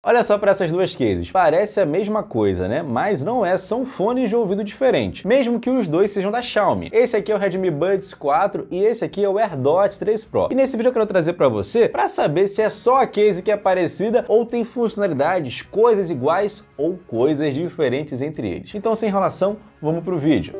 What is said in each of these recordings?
Olha só para essas duas cases, parece a mesma coisa, né? Mas não é, são fones de ouvido diferentes, mesmo que os dois sejam da Xiaomi. Esse aqui é o Redmi Buds 4 e esse aqui é o AirDot 3 Pro. E nesse vídeo eu quero trazer para você para saber se é só a case que é parecida ou tem funcionalidades, coisas iguais ou coisas diferentes entre eles. Então sem enrolação, vamos pro vídeo.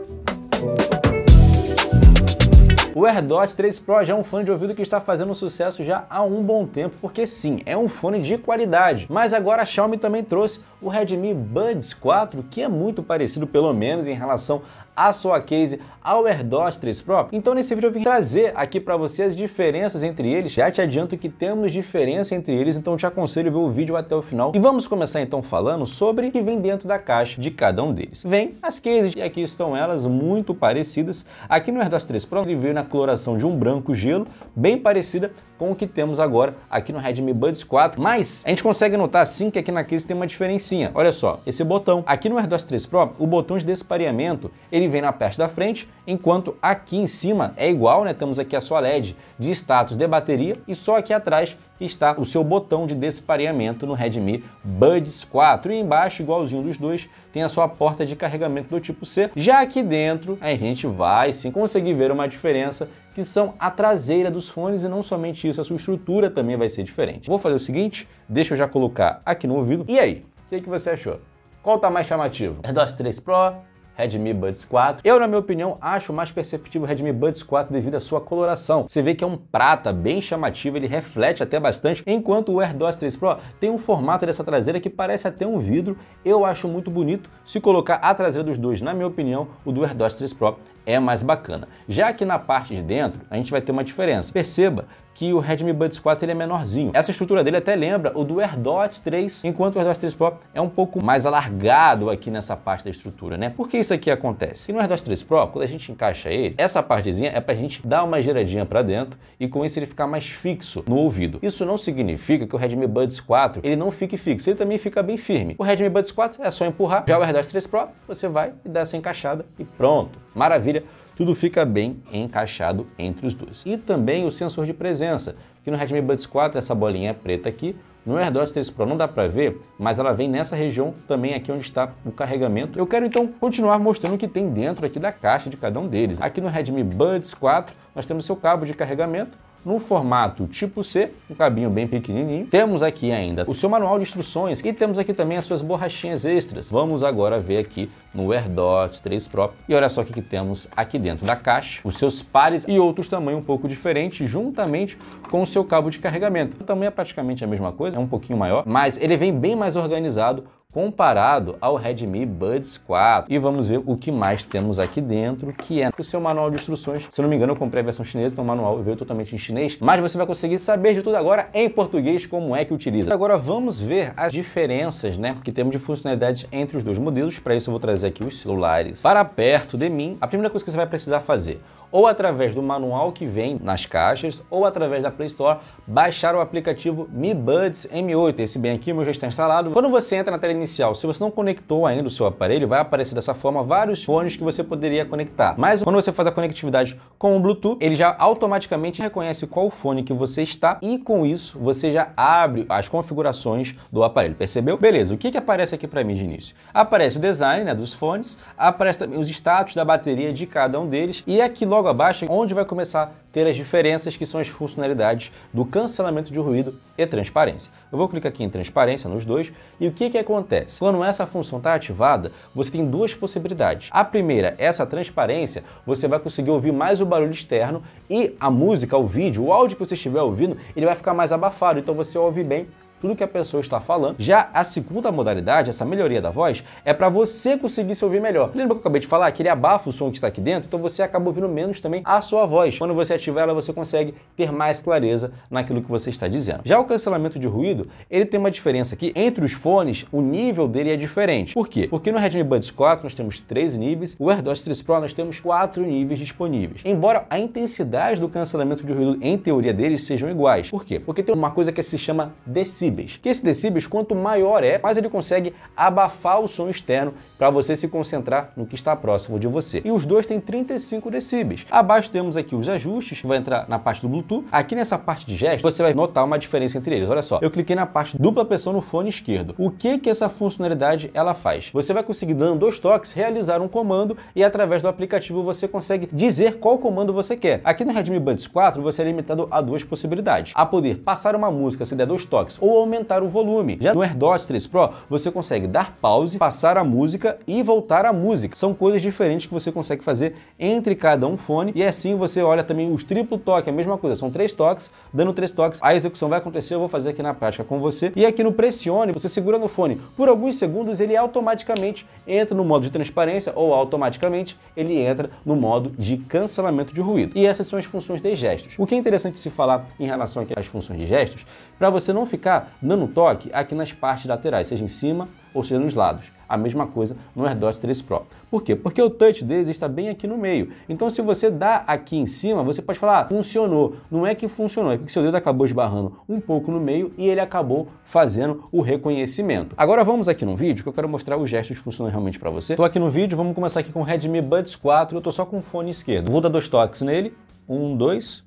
O AirDot 3 Pro já é um fone de ouvido que está fazendo sucesso já há um bom tempo, porque sim, é um fone de qualidade. Mas agora a Xiaomi também trouxe o Redmi Buds 4, que é muito parecido pelo menos em relação à sua case ao AirDot 3 Pro. Então nesse vídeo eu vim trazer aqui para você as diferenças entre eles. Já te adianto que temos diferença entre eles, então te aconselho a ver o vídeo até o final. E vamos começar então falando sobre o que vem dentro da caixa de cada um deles. Vem as cases e aqui estão elas muito parecidas. Aqui no AirDot 3 Pro ele veio na coloração de um branco gelo, bem parecida com o que temos agora aqui no Redmi Buds 4, mas a gente consegue notar sim que aqui na case tem uma diferencinha. Olha só, esse botão. Aqui no AirDos 3 Pro, o botão de despareamento, ele vem na parte da frente, enquanto aqui em cima é igual, né? Temos aqui a sua LED de status de bateria e só aqui atrás que está o seu botão de despareamento no Redmi Buds 4. E embaixo, igualzinho dos dois, tem a sua porta de carregamento do tipo C. Já aqui dentro, a gente vai sim conseguir ver uma diferença que são a traseira dos fones e não somente isso, a sua estrutura também vai ser diferente. Vou fazer o seguinte, deixa eu já colocar aqui no ouvido. E aí, o que, que você achou? Qual está mais chamativo? AirDos 3 Pro, Redmi Buds 4. Eu, na minha opinião, acho mais perceptível o Redmi Buds 4 devido à sua coloração. Você vê que é um prata bem chamativo, ele reflete até bastante, enquanto o AirDos 3 Pro tem um formato dessa traseira que parece até um vidro. Eu acho muito bonito. Se colocar a traseira dos dois, na minha opinião, o do AirDos 3 Pro é mais bacana. Já que na parte de dentro, a gente vai ter uma diferença. Perceba que o Redmi Buds 4 ele é menorzinho. Essa estrutura dele até lembra o do AirDot 3, enquanto o AirDot 3 Pro é um pouco mais alargado aqui nessa parte da estrutura, né? Por que isso aqui acontece? E no AirDot 3 Pro, quando a gente encaixa ele, essa partezinha é para a gente dar uma giradinha para dentro e com isso ele ficar mais fixo no ouvido. Isso não significa que o Redmi Buds 4 ele não fique fixo, ele também fica bem firme. O Redmi Buds 4 é só empurrar, já o AirDot 3 Pro você vai e dá essa encaixada e pronto. Maravilha! Tudo fica bem encaixado entre os dois. E também o sensor de presença, que no Redmi Buds 4 essa bolinha preta aqui, no AirDot 3 Pro não dá para ver, mas ela vem nessa região também aqui onde está o carregamento. Eu quero então continuar mostrando o que tem dentro aqui da caixa de cada um deles. Aqui no Redmi Buds 4 nós temos seu cabo de carregamento, no formato tipo C, um cabinho bem pequenininho. Temos aqui ainda o seu manual de instruções e temos aqui também as suas borrachinhas extras. Vamos agora ver aqui no AirDots 3 Pro e olha só o que, que temos aqui dentro da caixa, os seus pares e outros tamanhos um pouco diferentes, juntamente com o seu cabo de carregamento. O tamanho é praticamente a mesma coisa, é um pouquinho maior, mas ele vem bem mais organizado comparado ao Redmi Buds 4. E vamos ver o que mais temos aqui dentro, que é o seu manual de instruções. Se eu não me engano, eu comprei a versão chinesa, então o manual veio totalmente em chinês, mas você vai conseguir saber de tudo agora em português como é que utiliza. Agora vamos ver as diferenças, né, que temos de funcionalidades entre os dois modelos. Para isso eu vou trazer aqui os celulares para perto de mim. A primeira coisa que você vai precisar fazer ou através do manual que vem nas caixas, ou através da Play Store, baixar o aplicativo Mi Buds M8. Esse bem aqui, meu já está instalado. Quando você entra na tela inicial, se você não conectou ainda o seu aparelho, vai aparecer dessa forma vários fones que você poderia conectar. Mas quando você faz a conectividade com o Bluetooth, ele já automaticamente reconhece qual fone que você está e com isso você já abre as configurações do aparelho. Percebeu? Beleza, o que, que aparece aqui para mim de início? Aparece o design né, dos fones, aparece também os status da bateria de cada um deles e aqui logo logo abaixo, onde vai começar a ter as diferenças que são as funcionalidades do cancelamento de ruído e transparência. Eu vou clicar aqui em transparência nos dois e o que, que acontece? Quando essa função está ativada, você tem duas possibilidades. A primeira, essa transparência, você vai conseguir ouvir mais o barulho externo e a música, o vídeo, o áudio que você estiver ouvindo, ele vai ficar mais abafado, então você ouve bem tudo que a pessoa está falando. Já a segunda modalidade, essa melhoria da voz, é para você conseguir se ouvir melhor. Lembra que eu acabei de falar que ele abafa o som que está aqui dentro? Então você acaba ouvindo menos também a sua voz. Quando você ativar ela, você consegue ter mais clareza naquilo que você está dizendo. Já o cancelamento de ruído, ele tem uma diferença aqui. Entre os fones, o nível dele é diferente. Por quê? Porque no Redmi Buds 4 nós temos 3 níveis, o AirDots 3 Pro nós temos 4 níveis disponíveis. Embora a intensidade do cancelamento de ruído, em teoria deles, sejam iguais. Por quê? Porque tem uma coisa que se chama decibel decíbeis. Que esse decíbeis, quanto maior é, mais ele consegue abafar o som externo para você se concentrar no que está próximo de você. E os dois têm 35 decíbeis. Abaixo temos aqui os ajustes, que vai entrar na parte do Bluetooth. Aqui nessa parte de gesto, você vai notar uma diferença entre eles. Olha só, eu cliquei na parte dupla pressão no fone esquerdo. O que que essa funcionalidade ela faz? Você vai conseguir, dando dois toques, realizar um comando e através do aplicativo você consegue dizer qual comando você quer. Aqui no Redmi Buds 4, você é limitado a duas possibilidades. A poder passar uma música se der dois toques ou aumentar o volume. Já no AirDots 3 Pro, você consegue dar pause, passar a música e voltar a música. São coisas diferentes que você consegue fazer entre cada um fone e assim você olha também os triplo toque, a mesma coisa, são três toques, dando três toques, a execução vai acontecer, eu vou fazer aqui na prática com você. E aqui no Pressione, você segura no fone por alguns segundos, ele automaticamente entra no modo de transparência ou automaticamente ele entra no modo de cancelamento de ruído. E essas são as funções de gestos. O que é interessante se falar em relação às funções de gestos, para você não ficar dando toque aqui nas partes laterais, seja em cima ou seja nos lados. A mesma coisa no AirDots 3 Pro. Por quê? Porque o touch deles está bem aqui no meio. Então se você dá aqui em cima, você pode falar, ah, funcionou. Não é que funcionou, é porque seu dedo acabou esbarrando um pouco no meio e ele acabou fazendo o reconhecimento. Agora vamos aqui no vídeo que eu quero mostrar os gestos funcionando realmente para você. Estou aqui no vídeo, vamos começar aqui com o Redmi Buds 4, eu estou só com o fone esquerdo. Vou dar dois toques nele, um, dois,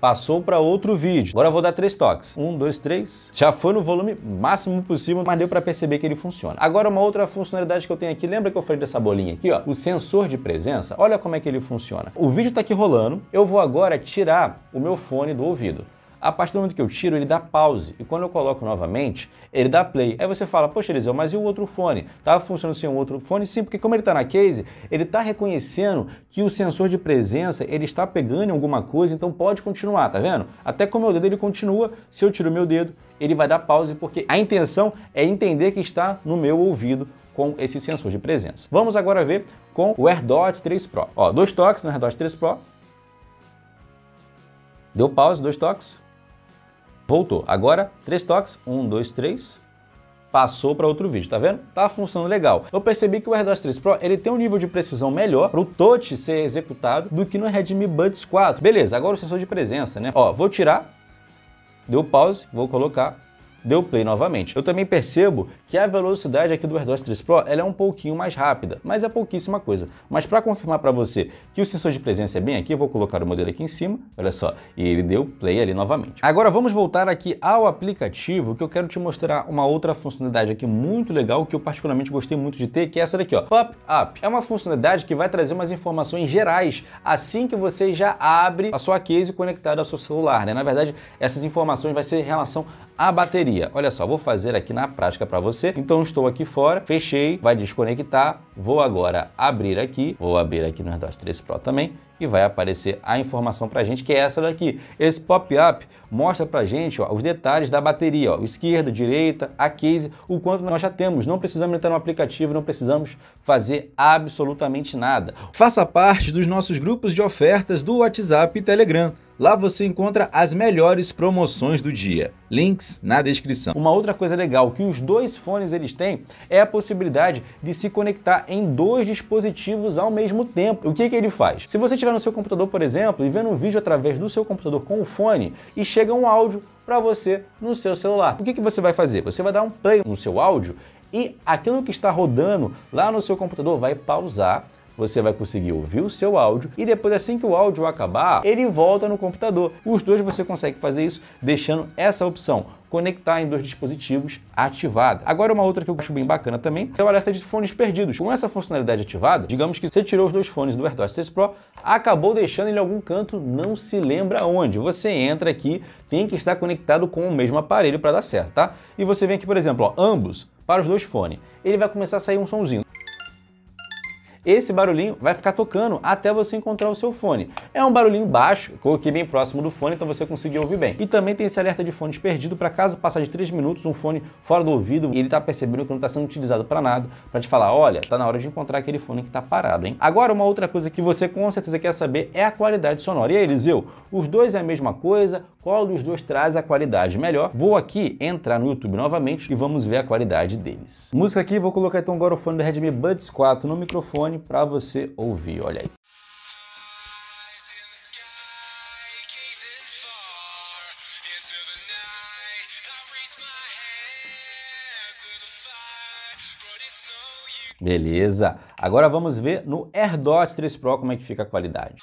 passou para outro vídeo. Agora eu vou dar três toques. Um, dois, três. Já foi no volume máximo possível, mas deu para perceber que ele funciona. Agora uma outra funcionalidade que eu tenho aqui, lembra que eu falei dessa bolinha aqui, ó? O sensor de presença. Olha como é que ele funciona. O vídeo está aqui rolando. Eu vou agora tirar o meu fone do ouvido. A partir do momento que eu tiro, ele dá pause. E quando eu coloco novamente, ele dá play. Aí você fala, poxa, Eliseu, mas e o outro fone? Tava funcionando sem o outro fone? Sim, porque como ele está na case, ele está reconhecendo que o sensor de presença, ele está pegando alguma coisa, então pode continuar, tá vendo? Até com o meu dedo ele continua. Se eu tiro o meu dedo, ele vai dar pause, porque a intenção é entender que está no meu ouvido com esse sensor de presença. Vamos agora ver com o AirDots 3 Pro. Ó, dois toques no AirDots 3 Pro. Deu pause, dois toques. Voltou. Agora, três toques. Um, dois, três. Passou para outro vídeo, tá vendo? Tá funcionando legal. Eu percebi que o AirDots 3 Pro ele tem um nível de precisão melhor para o touch ser executado do que no Redmi Buds 4. Beleza, agora o sensor de presença, né? Ó, vou tirar, deu pause, vou colocar, deu play novamente. Eu também percebo que a velocidade aqui do AirDots 3 Pro ela é um pouquinho mais rápida, mas é pouquíssima coisa. Mas para confirmar para você que o sensor de presença é bem aqui, eu vou colocar o modelo aqui em cima, olha só, e ele deu play ali novamente. Agora vamos voltar aqui ao aplicativo, que eu quero te mostrar uma outra funcionalidade aqui muito legal, que eu particularmente gostei muito de ter, que é essa daqui, ó, Pop Up. É uma funcionalidade que vai trazer umas informações gerais assim que você já abre a sua case conectada ao seu celular, né? Na verdade, essas informações vai ser em relação bateria bateria. Olha só, vou fazer aqui na prática para você. Então estou aqui fora, fechei, vai desconectar, vou agora abrir aqui, vou abrir aqui no AirDots 3 Pro também e vai aparecer a informação para a gente que é essa daqui. Esse pop-up mostra para a gente ó, os detalhes da bateria, ó, esquerda, direita, a case, o quanto nós já temos. Não precisamos entrar no aplicativo, não precisamos fazer absolutamente nada. Faça parte dos nossos grupos de ofertas do WhatsApp e Telegram. Lá você encontra as melhores promoções do dia. Links na descrição. Uma outra coisa legal que os dois fones eles têm é a possibilidade de se conectar em dois dispositivos ao mesmo tempo. O que, que ele faz? Se você estiver no seu computador, por exemplo, e vendo um vídeo através do seu computador com o fone e chega um áudio para você no seu celular, o que, que você vai fazer? Você vai dar um play no seu áudio e aquilo que está rodando lá no seu computador vai pausar você vai conseguir ouvir o seu áudio e depois, assim que o áudio acabar, ele volta no computador. Os dois você consegue fazer isso deixando essa opção conectar em dois dispositivos ativada. Agora uma outra que eu acho bem bacana também é o alerta de fones perdidos. Com essa funcionalidade ativada, digamos que você tirou os dois fones do AirDots 6 Pro, acabou deixando ele em algum canto, não se lembra onde. Você entra aqui, tem que estar conectado com o mesmo aparelho para dar certo, tá? E você vem aqui, por exemplo, ó, ambos para os dois fones. Ele vai começar a sair um sonzinho esse barulhinho vai ficar tocando até você encontrar o seu fone. É um barulhinho baixo, coloquei bem próximo do fone, então você conseguiu ouvir bem. E também tem esse alerta de fones perdido para caso passar de 3 minutos um fone fora do ouvido e ele está percebendo que não está sendo utilizado para nada, para te falar, olha, tá na hora de encontrar aquele fone que está parado, hein? Agora, uma outra coisa que você com certeza quer saber é a qualidade sonora. E aí, Eliseu, os dois é a mesma coisa? Qual dos dois traz a qualidade melhor? Vou aqui entrar no YouTube novamente e vamos ver a qualidade deles. Música aqui, vou colocar então agora o fone do Redmi Buds 4 no microfone para você ouvir. Olha aí. Beleza. Agora vamos ver no AirDots 3 Pro como é que fica a qualidade.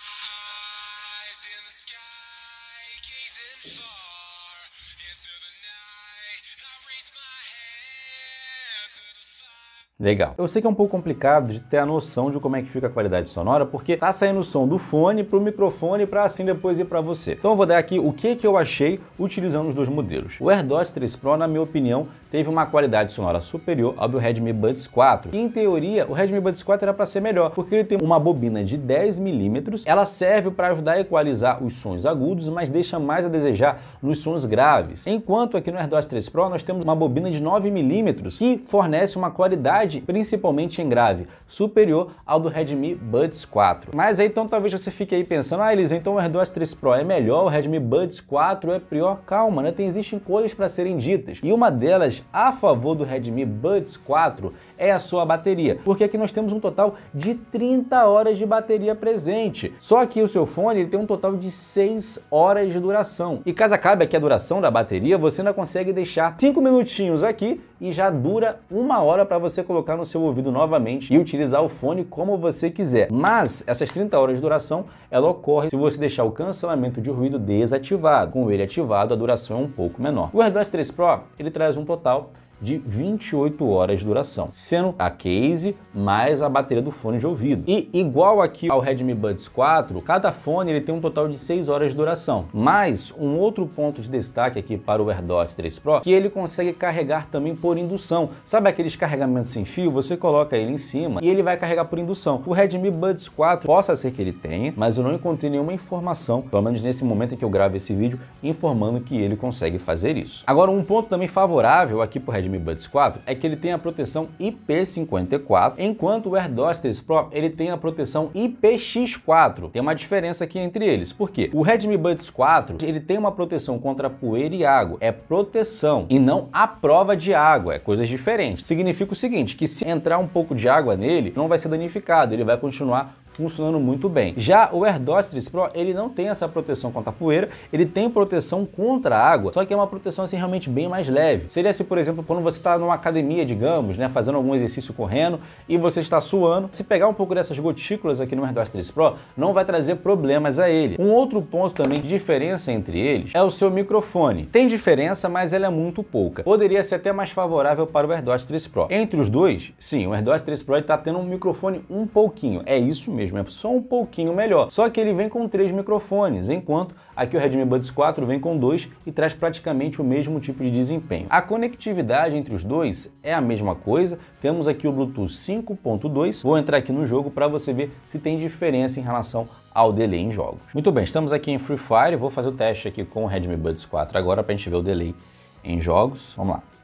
Legal. Eu sei que é um pouco complicado de ter a noção de como é que fica a qualidade sonora, porque tá saindo o som do fone pro microfone para assim depois ir para você. Então eu vou dar aqui o que que eu achei utilizando os dois modelos. O AirDots 3 Pro, na minha opinião, teve uma qualidade sonora superior ao do Redmi Buds 4. E em teoria, o Redmi Buds 4 era para ser melhor, porque ele tem uma bobina de 10 milímetros, ela serve para ajudar a equalizar os sons agudos, mas deixa mais a desejar nos sons graves. Enquanto aqui no AirDots 3 Pro nós temos uma bobina de 9 milímetros que fornece uma qualidade principalmente em grave, superior ao do Redmi Buds 4. Mas aí então talvez você fique aí pensando, ah Elisa, então o AirDots 3 Pro é melhor, o Redmi Buds 4 é pior? Calma, né? Tem, existem coisas para serem ditas. E uma delas, a favor do Redmi Buds 4, é a sua bateria, porque aqui nós temos um total de 30 horas de bateria presente. Só que o seu fone ele tem um total de 6 horas de duração. E caso acabe aqui a duração da bateria, você ainda consegue deixar 5 minutinhos aqui e já dura uma hora para você colocar no seu ouvido novamente e utilizar o fone como você quiser. Mas essas 30 horas de duração, ela ocorre se você deixar o cancelamento de ruído desativado. Com ele ativado, a duração é um pouco menor. O AirDots 3 Pro, ele traz um total de 28 horas de duração, sendo a case mais a bateria do fone de ouvido. E igual aqui ao Redmi Buds 4, cada fone ele tem um total de 6 horas de duração. Mas um outro ponto de destaque aqui para o AirDots 3 Pro, que ele consegue carregar também por indução. Sabe aqueles carregamentos sem fio? Você coloca ele em cima e ele vai carregar por indução. O Redmi Buds 4 possa ser que ele tenha, mas eu não encontrei nenhuma informação, pelo menos nesse momento em que eu gravo esse vídeo, informando que ele consegue fazer isso. Agora um ponto também favorável aqui para o Redmi Redmi Buds 4 é que ele tem a proteção IP54, enquanto o AirDots 3 Pro ele tem a proteção IPX4. Tem uma diferença aqui entre eles. Por quê? O Redmi Buds 4 ele tem uma proteção contra poeira e água. É proteção e não a prova de água. É coisas diferentes. Significa o seguinte, que se entrar um pouco de água nele, não vai ser danificado. Ele vai continuar funcionando muito bem. Já o AirDots 3 Pro, ele não tem essa proteção contra a poeira, ele tem proteção contra a água, só que é uma proteção assim realmente bem mais leve. Seria se, por exemplo, quando você está numa academia, digamos, né, fazendo algum exercício correndo e você está suando, se pegar um pouco dessas gotículas aqui no AirDots 3 Pro, não vai trazer problemas a ele. Um outro ponto também de diferença entre eles é o seu microfone. Tem diferença, mas ela é muito pouca. Poderia ser até mais favorável para o AirDots 3 Pro. Entre os dois, sim, o AirDots 3 Pro está tendo um microfone um pouquinho, é isso mesmo só um pouquinho melhor. Só que ele vem com três microfones, enquanto aqui o Redmi Buds 4 vem com dois e traz praticamente o mesmo tipo de desempenho. A conectividade entre os dois é a mesma coisa, temos aqui o Bluetooth 5.2, vou entrar aqui no jogo para você ver se tem diferença em relação ao delay em jogos. Muito bem, estamos aqui em Free Fire, vou fazer o teste aqui com o Redmi Buds 4 agora para a gente ver o delay em jogos. Vamos lá.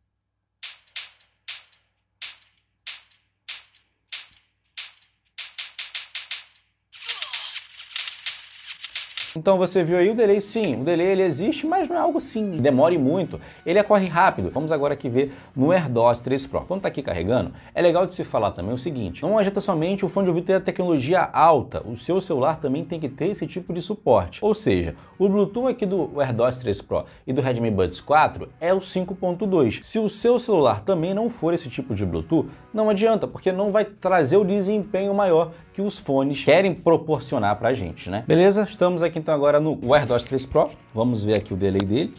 Então você viu aí o delay sim, o delay ele existe, mas não é algo sim, demore muito, ele corre rápido. Vamos agora aqui ver no AirDots 3 Pro. Quando está aqui carregando, é legal de se falar também o seguinte, não adianta somente o fone de ouvido ter a tecnologia alta, o seu celular também tem que ter esse tipo de suporte. Ou seja, o Bluetooth aqui do AirDots 3 Pro e do Redmi Buds 4 é o 5.2. Se o seu celular também não for esse tipo de Bluetooth, não adianta, porque não vai trazer o desempenho maior que os fones querem proporcionar para a gente, né? Beleza? Estamos aqui então agora no AirDots 3 Pro. Vamos ver aqui o delay dele.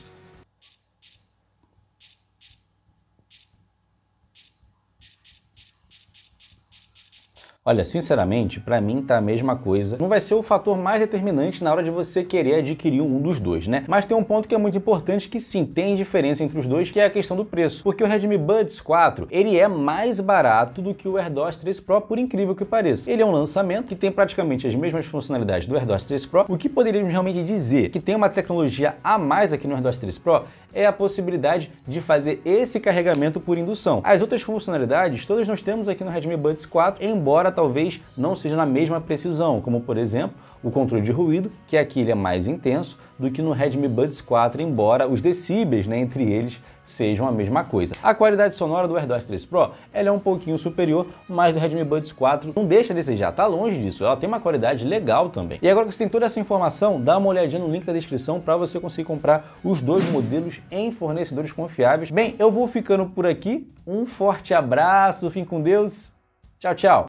Olha, sinceramente, para mim tá a mesma coisa. Não vai ser o fator mais determinante na hora de você querer adquirir um dos dois, né? Mas tem um ponto que é muito importante que sim, tem diferença entre os dois, que é a questão do preço. Porque o Redmi Buds 4, ele é mais barato do que o AirDots 3 Pro, por incrível que pareça. Ele é um lançamento que tem praticamente as mesmas funcionalidades do AirDots 3 Pro. O que poderíamos realmente dizer que tem uma tecnologia a mais aqui no AirDots 3 Pro é a possibilidade de fazer esse carregamento por indução. As outras funcionalidades, todas nós temos aqui no Redmi Buds 4, embora talvez não seja na mesma precisão, como por exemplo o controle de ruído, que aqui ele é mais intenso do que no Redmi Buds 4, embora os decibéis né, entre eles sejam a mesma coisa. A qualidade sonora do AirDots 3 Pro ela é um pouquinho superior, mas do Redmi Buds 4 não deixa a desejar, tá longe disso, ela tem uma qualidade legal também. E agora que você tem toda essa informação, dá uma olhadinha no link da descrição para você conseguir comprar os dois modelos em fornecedores confiáveis. Bem, eu vou ficando por aqui, um forte abraço, fiquem com Deus, tchau, tchau!